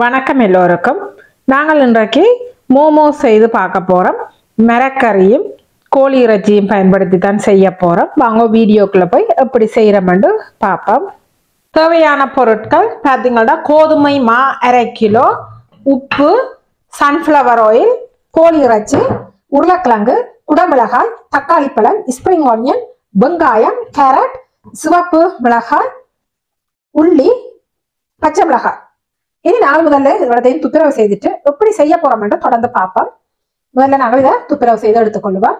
வணக்கம் எல்லோருக்கும். நாங்கள் இன்றைக்கு மோமோ செய்து பார்க்க போகிறோம் மரக்கறியும் கோழி இறைச்சியும் பயன்படுத்தி தான் செய்ய போகிறோம் வாங்க வீடியோக்குள்ளே போய் எப்படி செய்கிறோம்னு பார்ப்போம். தேவையான பொருட்கள் பார்த்தீங்கன்னா கோதுமை மா அரை கிலோ உப்பு சன்ஃப்ளவர் ஆயில் கோழி இறைச்சி உருளைக்கிழங்கு குடமிளகாய் தக்காளி பழம் ஸ்ப்ரிங் ஆனியன் வெங்காயம் கேரட் சிவப்பு மிளகாய் உள்ளி பச்சை மிளகாய். இனி நாங்கள் முதல்ல இவ்வளோதையும் துப்புரவு செய்துட்டு எப்படி செய்ய போறோம் என்று தொடர்ந்து பார்ப்போம். முதல்ல நாங்கள் இதை துப்புரவு செய்து எடுத்துக்கொள்வோம்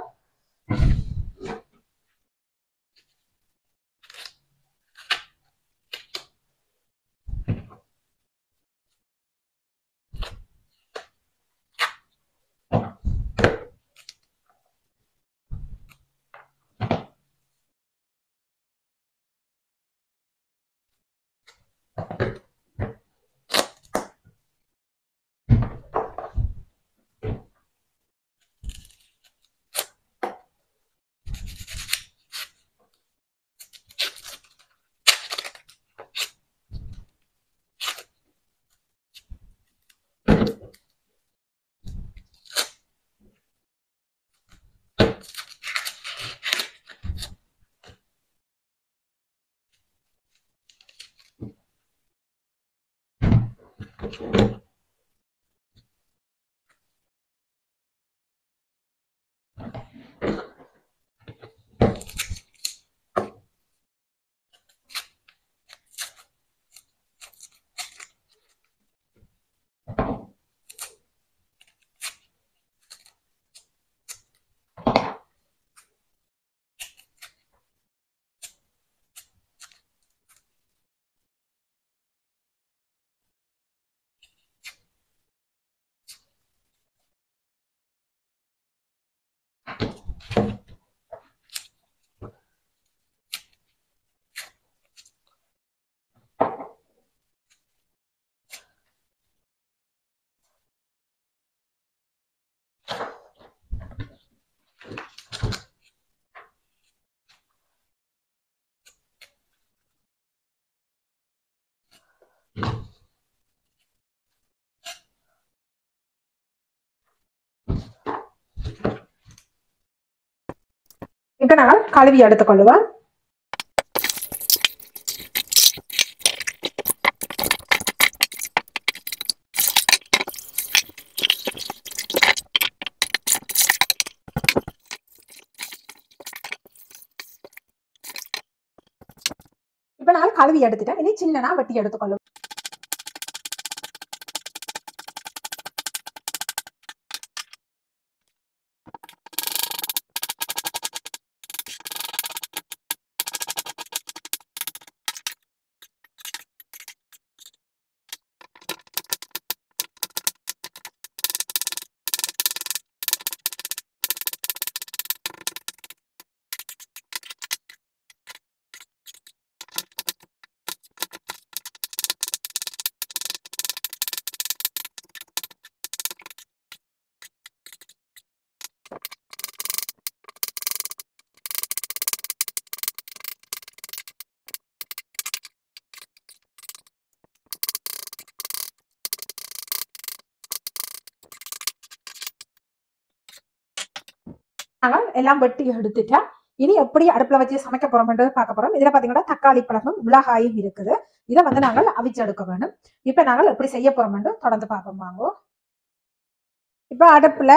இப்ப நாங்கள் கழுவி எடுத்துக்கொள்வோம் இப்ப நான் கழுவி எடுத்துட்டேன். இனி சின்னனா வெட்டி எடுத்துக்கொள்ளும் நாங்கள் எல்லாம் வெட்டி எடுத்துட்டேன் இனி எப்படி அடுப்புல வச்சு சமைக்க போறோம்ன்றது பார்க்க போறோம். இதுல பாத்தீங்கன்னா தக்காளி பழமும் மிளகாயும் இருக்குது. இதை வந்து நாங்கள் அவிச்சு எடுக்க வேணும் இப்ப நாங்கள் எப்படி செய்ய போறோம்னு தொடர்ந்து பார்ப்போம். வாங்கோ. இப்ப அடுப்புல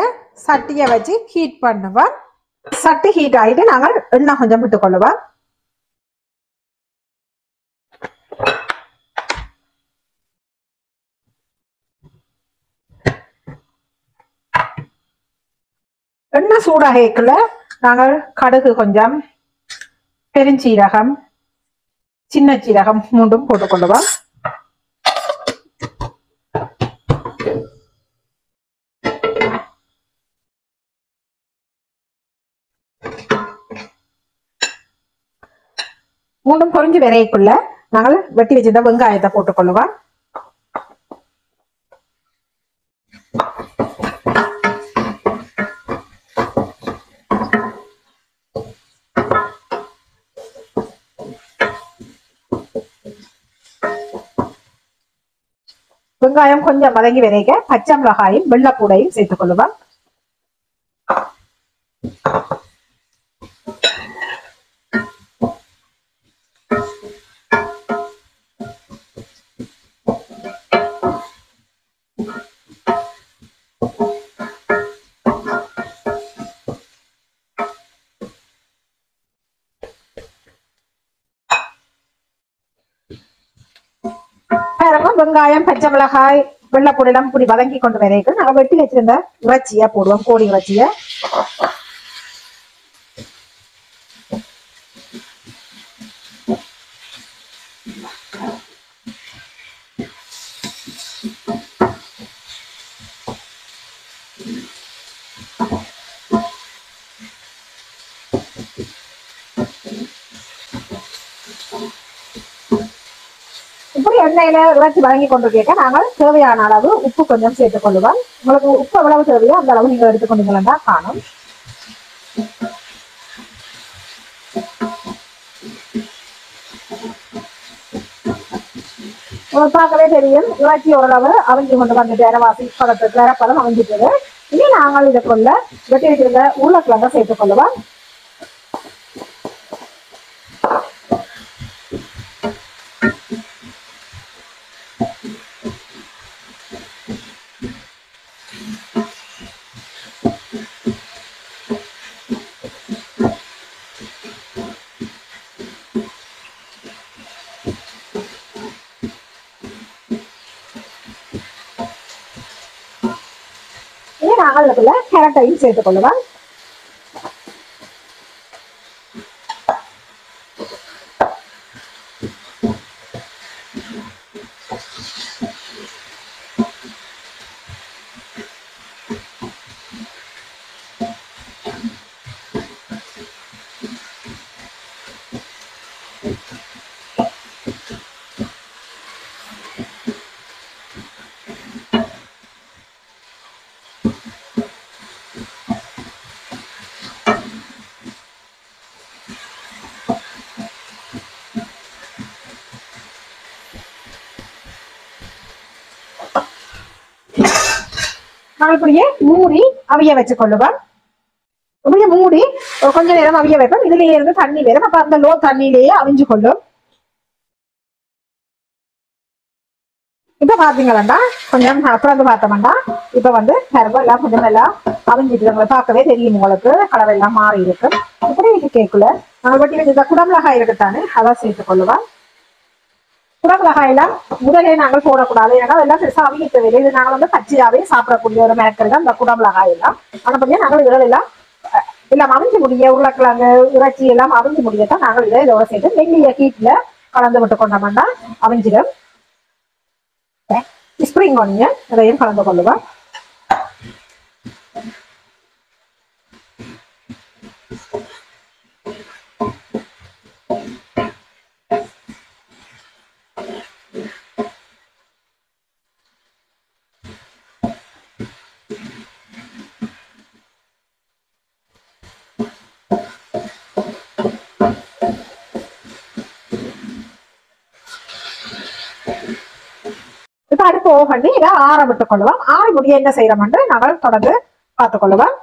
சட்டியை வச்சு ஹீட் பண்ணுவோம். சட்டி ஹீட் ஆயிட்டு நாங்கள் எண்ணெய் கொஞ்சம் விட்டு எண்ணெய் சூடாக இருக்கல நாங்கள் கடுகு கொஞ்சம் பெருஞ்சீரகம் சின்ன சீரகம் மூன்றும் போட்டுக்கொள்ளுவோம். மூண்டும் பொறிஞ்சு விரைக்குள்ள நாங்கள் வெட்டி வச்சிருந்த வெங்காயத்தை போட்டுக்கொள்ளுவோம். வெங்காயம் கொஞ்சம் வதங்கி விரைக்க பச்சை மிளகாயும் வெள்ளப்பூடையும் சேர்த்துக் கொள்ளுவோம் பாருங்க வெங்காயம் பச்சை மிளகாய் வெள்ளப்பூடையெல்லாம் இப்படி வதங்கி கொண்டு வரைக்கும் நாங்க வெட்டி வச்சிருந்த இறைச்சியா போடுவோம் கோழி இறைச்சியை இப்படி எண்ணெயில இறைச்சி வழங்கி கொண்டு கேட்க நாங்கள் தேவையான அளவு உப்பு கொஞ்சம் சேர்த்துக் கொள்ளுவோம். உங்களுக்கு உப்பு எவ்வளவு தேவையோ அந்த அளவு நீங்க எடுத்துக்கொண்டீங்களா காணும். பார்க்கவே தெரியும் இறைச்சி ஓரளவு அவிஞ்சு கொண்டு வந்துட்டு அரவாசி பழத்துக்கு அரப்பழம் அவிஞ்சிட்டது இனி நாங்கள் இதுக்குள்ள வெட்டி வச்சிருந்த உருளைக்கிழங்க சேர்த்துக் கொள்ளுவோம். கரெக்ட் டைம் சேர்த்துக்கொள்ளுவேன் கொள்ளுவோம் இப்படியே மூடி அவிய வச்சு கொள்ளுவோம். இப்படியே மூடி கொஞ்ச நேரம் அவிய வைப்போம். இதுலயே இருந்து தண்ணி வரும் அப்ப அந்த லோ தண்ணியிலேயே அவிஞ்சு கொள்ளும். இப்ப பாத்தீங்களா கொஞ்சம் அப்புறம் பார்த்தோம்டா இப்ப வந்து கரும்பு எல்லாம் கொஞ்சம் எல்லாம் அவிஞ்சிட்டு உங்களை பார்க்கவே தெரியும் உங்களுக்கு. கலர் எல்லாம் மாறி இருக்கு இப்படி இது கேக்குல. நாங்கள் வெட்டி வச்சிருந்த குடமிளகாய் இருக்குத்தானே அதான் சேர்த்து கொள்ளுவேன் குடமிளகாய் எல்லாம் முதலே நாங்கள் போடக்கூடாது. ஏன்னா அதெல்லாம் பெருசாக அவிக்க தேவையில்லை இது நாங்கள் வந்து பச்சையாவே சாப்பிடக்கூடிய ஒரு மேக்கர் தான் இந்த குடமிளகாய் எல்லாம் ஆனா பார்த்தீங்கன்னா நாங்கள் இதெல்லாம் எல்லாம் அஹ், எல்லாம் அவிஞ்சு முடிய உருளைக்கிழங்கு இறைச்சி எல்லாம் அவிஞ்சு முடியத்தான் நாங்கள் இதை இதோட சேர்த்து மெல்லிய ஹீட்டில் கலந்து விட்டு கொண்டோம்னா அவிஞ்சிடும். ஸ்ப்ரிங் ஒனியன் இதையும் கலந்து கொள்ளுவோம். அடுப்பு ஓ பண்ணி இதை ஆற விட்டுக் கொள்ளுவோம். ஆற முடிய என்ன செய்யறோம் என்று நாங்கள் தொடர்ந்து பார்த்துக் கொள்ளுவோம்.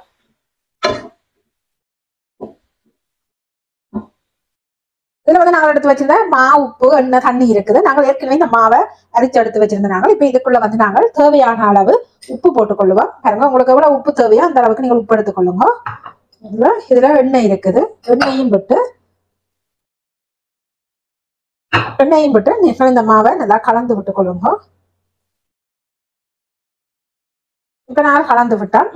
இதுல வந்து நாங்கள் எடுத்து வச்சிருந்த மா உப்பு எண்ணெய் தண்ணி இருக்குது. நாங்கள் ஏற்கனவே இந்த மாவை அரிச்சு எடுத்து வச்சிருந்த நாங்கள். இப்ப இதுக்குள்ள வந்து நாங்கள் தேவையான அளவு உப்பு போட்டுக்கொள்ளுவோம் பாருங்க உங்களுக்கு எவ்வளவு உப்பு தேவையோ அந்த அளவுக்கு நீங்கள் உப்பு எடுத்துக்கொள்ளுங்க இதுல இதுல எண்ணெய் இருக்குது. எண்ணெயும் விட்டு எண்ணெயும் விட்டு நீங்கள் இந்த மாவை நல்லா கலந்து விட்டுக்கொள்ளுங்க இப்போ நாங்கள் கலந்து விட்டால்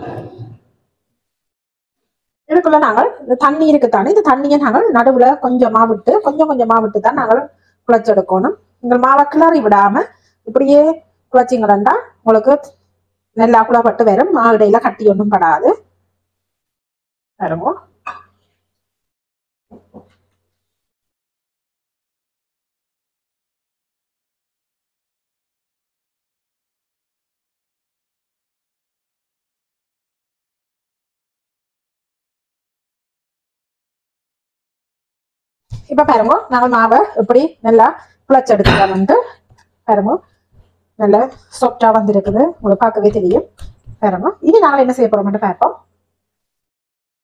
இதுக்குள்ள நாங்கள் இந்த தண்ணி இருக்குத்தானே இந்த தண்ணியை நாங்கள் நடுவுல கொஞ்சமா விட்டு கொஞ்சம் கொஞ்சமா விட்டு தான் நாங்கள் குழைச்செடுக்கணும் இந்த மாவை கிளறி விடாம இப்படியே குழைச்சிங்கடா உங்களுக்கு நல்லா குழப்பட்டு வரும். மாவிடையில கட்டி ஒன்றும் படாது. வருவோம். இப்ப பாருங்க நாங்கள் மாவை இப்படி நல்லா குழச்செடுத்துக்கலாம் வந்து. பாருங்க நல்ல சாஃப்டா வந்திருக்குது. உங்களுக்கு பார்க்கவே தெரியும். பாருங்க இனி நாங்கள் என்ன செய்ய போறோம்னு பார்ப்போம்.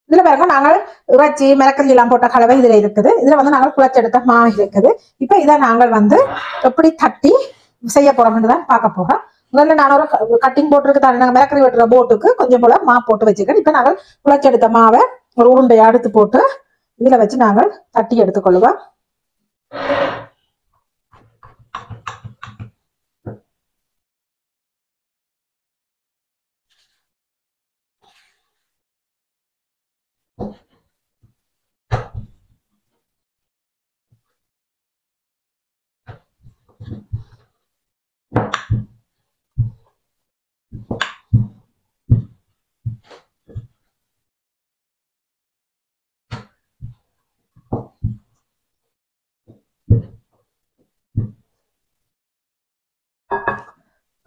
இதுல பாருங்க நாங்கள் இறைச்சி மிளக்கஞ்சி எல்லாம் போட்ட கலவை இதுல இருக்குது. இதுல வந்து நாங்கள் குழச்செடுத்த மாவு இருக்குது. இப்ப இதை நாங்கள் வந்து எப்படி தட்டி செய்ய போறோம்னு தான் பார்க்க போறோம். முதல்ல நான் ஒரு கட்டிங் போட்டுருக்கு தானே நாங்கள் மிளக்கறி வெட்டுற போட்டுக்கு கொஞ்சம் போல மா போட்டு வச்சுக்கிறேன் இப்ப நாங்கள் குழச்செடுத்த மாவை ஒரு உருண்டையை அடுத்து போட்டு இதுல வச்சு நாங்கள் தட்டி எடுத்துக்கொள்வோம்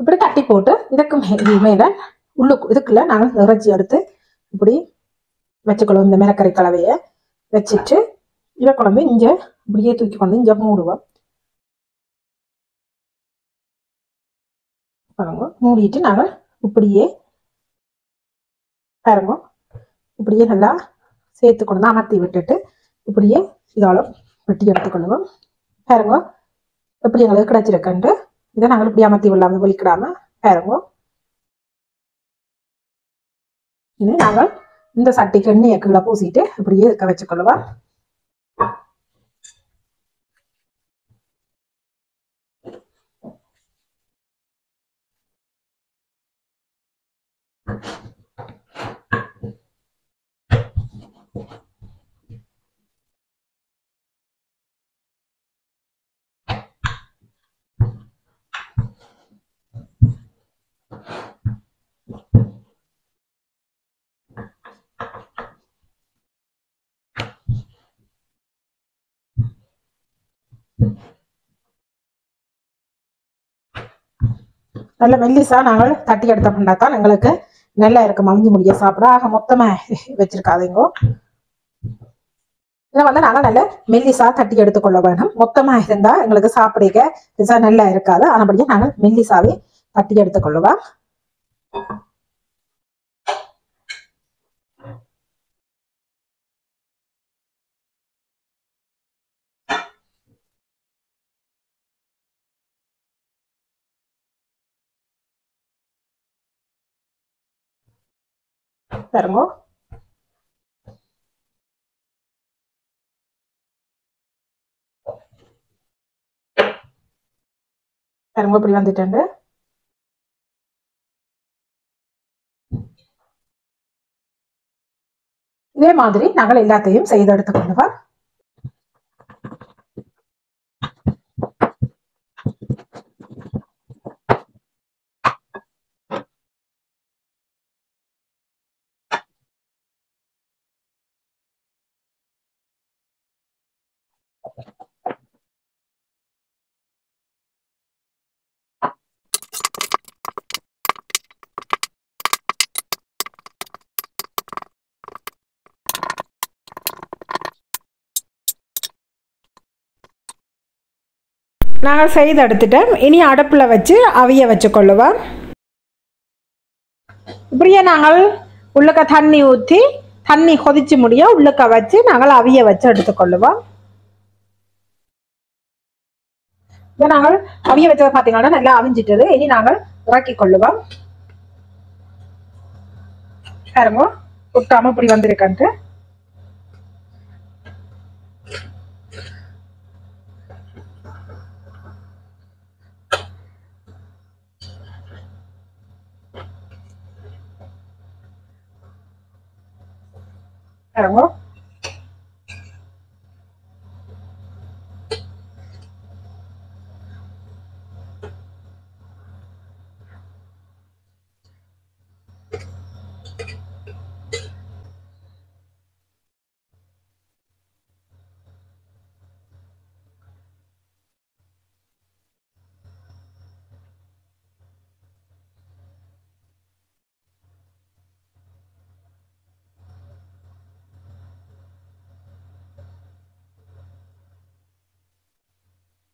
இப்படி தட்டி போட்டு இதுக்கு மேல உள்ளுக்கு இதுக்குள்ள நாங்கள் இறைச்சி எடுத்து இப்படி வச்சுக்கொள்வோம் இந்த மிளக்கறி கலவையை வச்சுட்டு இதை குழம்பு இங்கே இப்படியே தூக்கி கொண்டு இங்கே மூடுவோம் பாருங்க மூடிட்டு நாங்கள் இப்படியே பாருங்க இப்படியே நல்லா சேர்த்து கொண்டு தான் அமர்த்தி விட்டுட்டு இப்படியே இதோட வெட்டி எடுத்துக்கொள்ளுவோம். பாருங்க எப்படி எங்களுக்கு கிடைச்சிருக்குன்ட்டு இதை நாங்கள் இப்படி அமர்த்தி விடலாம வலிக்கிடாம பாருங்க. இனி நாங்கள் இந்த சட்டிக்கு எண்ணெயை கீழே பூசிட்டு இப்படியே இருக்க வச்சுக்கொள்ளுவோம் நல்ல மெல்லிசா நாங்கள் தட்டி எடுத்த தான் எங்களுக்கு நல்லா இருக்கும் மலிஞ்சு முடிய சாப்பிட. ஆக மொத்தமா வச்சிருக்காதீங்க. இதை வந்து நாங்கள் நல்ல மெல்லிசா தட்டி எடுத்துக்கொள்ள வேணும். மொத்தமா இருந்தா எங்களுக்கு சாப்பிடுக ரிசா நல்லா இருக்காது. ஆனபடியே நாங்கள் மெல்லிசாவே தட்டி எடுத்துக்கொள்ளுவோம். பாருங்க பாருங்க இப்படி வந்துட்டேன் இதே மாதிரி நாங்கள் எல்லாத்தையும் செய்து எடுத்துக்கொள்ளுவா நாங்கள் செய்து எடுத்துட்டோம். இனி அடுப்பில் வச்சு அவிய வச்சுக்கொள்ளுவோம் இப்படியே நாங்கள் உள்ளக்க தண்ணி ஊற்றி தண்ணி கொதிச்சு முடிய உள்ளக்க வச்சு நாங்கள் அவிய வச்சு எடுத்துக்கொள்ளுவோம் இப்போ நாங்கள் அவிய வச்சதை பார்த்தீங்கன்னா நல்லா அவிஞ்சிட்டது. இனி நாங்கள் உறக்கி கொள்ளுவோம். பாருங்க ஒட்டாம இப்படி வந்திருக்கான்ட்டு. பாருங்க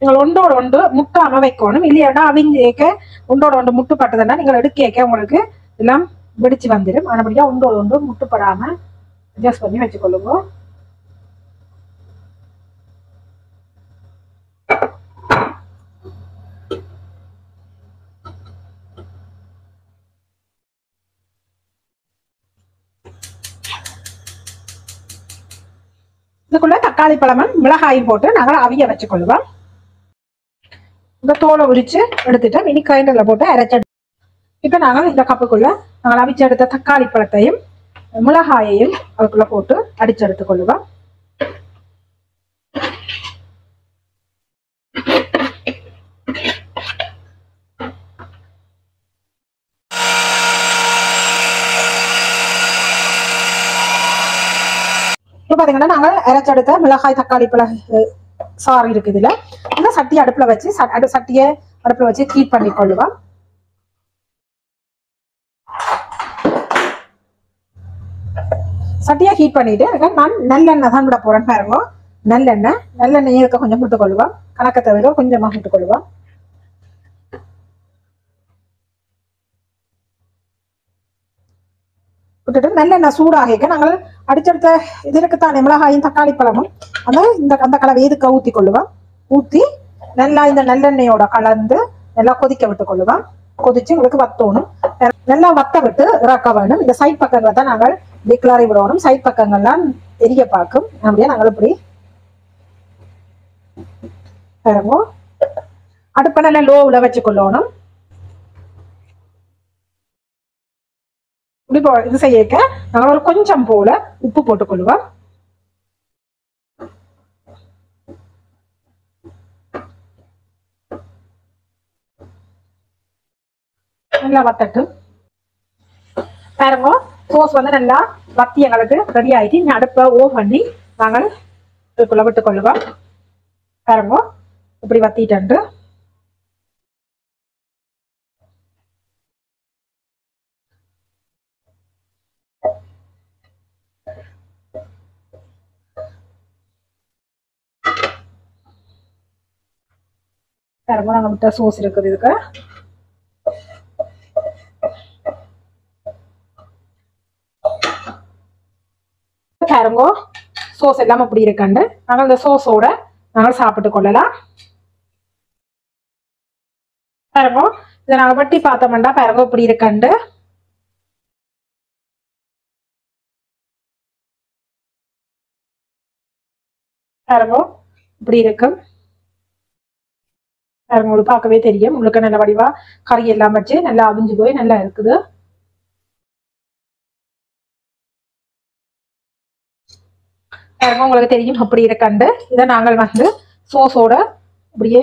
நீங்கள் ஒன்றோட ஒன்று முட்டாம வைக்கணும். இல்லையாடா கேட்க ஒன்றோட ஒன்று முட்டுப்பட்டதுன்னா நீங்கள் எடுக்க உங்களுக்கு எல்லாம் வெடிச்சு வந்துடும் ஆனபடியாக ஒன்றோட ஒன்று முட்டுப்படாம அட்ஜஸ்ட் பண்ணி வச்சுக்கொள்ளுங்க. இதுக்குள்ள தக்காளி பழமும் மிளகாயும் போட்டு நாங்கள் அவிய வச்சுக்கொள்வோம் இந்த தோலை உரிச்சு எடுத்துட்டு மினி கிரைண்டர்ல போட்டு அரைச்சு இப்போ நாங்கள் இந்த கப்புக்குள்ள நாங்கள் அவிச்சு எடுத்த தக்காளி பழத்தையும் மிளகாயையும் அதுக்குள்ள போட்டு அடிச்செடுத்துக் கொள்ளுவோம் இப்போ பார்த்தீங்கன்னா நாங்கள் அரைச்செடுத்த மிளகாய் தக்காளி பழ சாறு இருக்குது இதுல. சட்டியை அடுப்புல வச்சு ச- அடு சட்டியை அடுப்புல வச்சு ஹீட் பண்ணி கொள்ளுவோம். சட்டியை ஹீட் பண்ணிட்டு நான் நல்லெண்ணெய் தான் விட போறேன் பாருங்க. நல்லெண்ணெய் நல்லெண்ணெயை இருக்க கொஞ்சம் விட்டு கொள்ளுவோம். கணக்க தவிர கொஞ்சமா விட்டு கொள்ளுவோம். விட்டுட்டு நல்லெண்ணெய் சூடாகிக்க நாங்கள் அடிச்சடுத்த இதற்கு தானே மிளகாயும் தக்காளி பழமும் அந்த இந்த அந்த கலவை இதுக்கு ஊற்றி கொள்ளுவோம். ஊற்றி நல்லா இந்த நல்லெண்ணெயோட கலந்து நல்லா கொதிக்க விட்டு கொள்ளுவோம் கொதிச்சு உங்களுக்கு வத்தணும். நல்லா வத்த விட்டு இறக்க வேணும். இந்த சைட் பக்கங்களை தான் நாங்கள் இப்படி விடணும் சைட் பக்கங்கள்லாம் எரிய பார்க்கும். அப்படியே நாங்கள் இப்படி இறங்குவோம் அடுப்பை நல்லா லோவில் வச்சு கொள்ளணும் இப்படி இது செய்யக்க நாங்கள் ஒரு கொஞ்சம் போல உப்பு போட்டுக்கொள்வோம் நல்லா வத்தட்டு. பாருங்க சோஸ் வந்து நல்லா வத்தி எங்களுக்கு ரெடி ஆயிட்டு இனி அடுப்பை ஓ பண்ணி நாங்கள் இதுக்குள்ள விட்டு கொள்ளுவோம் பாருங்க இப்படி வத்திட்டு பாருங்க நாங்கள் விட்ட சோஸ் இருக்குது இதுக்கு. பாருங்கோ சோஸ் எல்லாம் அப்படி இருக்கண்டு. நாங்கள் இந்த சோஸோட நாங்கள் சாப்பிட்டு கொள்ளலாம். பாருங்கோ இதை நாங்கள் வட்டி பார்த்தோம்டா பாருங்கோ இப்படி இருக்கண்டு. பாருங்கோ இப்படி இருக்கு. பாருங்க உங்களுக்கு பார்க்கவே தெரியும். உங்களுக்கு நல்ல வடிவா கறி எல்லாம் வச்சு நல்லா அவிஞ்சு போய் நல்லா இருக்குது. பாருங்க உங்களுக்கு தெரியும். அப்படி இருக்கண்டு இதை நாங்கள் வந்து சோஸோட அப்படியே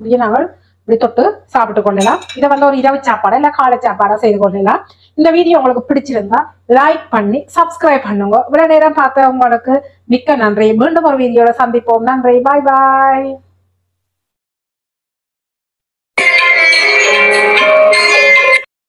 இப்படியே நாங்கள் இப்படி தொட்டு சாப்பிட்டு கொள்ளலாம். இதை வந்து ஒரு இரவு சாப்பாடா இல்லை காலை சாப்பாடா செய்து கொள்ளலாம். இந்த வீடியோ உங்களுக்கு பிடிச்சிருந்தா லைக் பண்ணி சப்ஸ்கிரைப் பண்ணுங்க. இவ்வளவு நேரம் பார்த்த உங்களுக்கு மிக்க நன்றி. மீண்டும் ஒரு வீடியோல சந்திப்போம். நன்றி. பாய் பாய்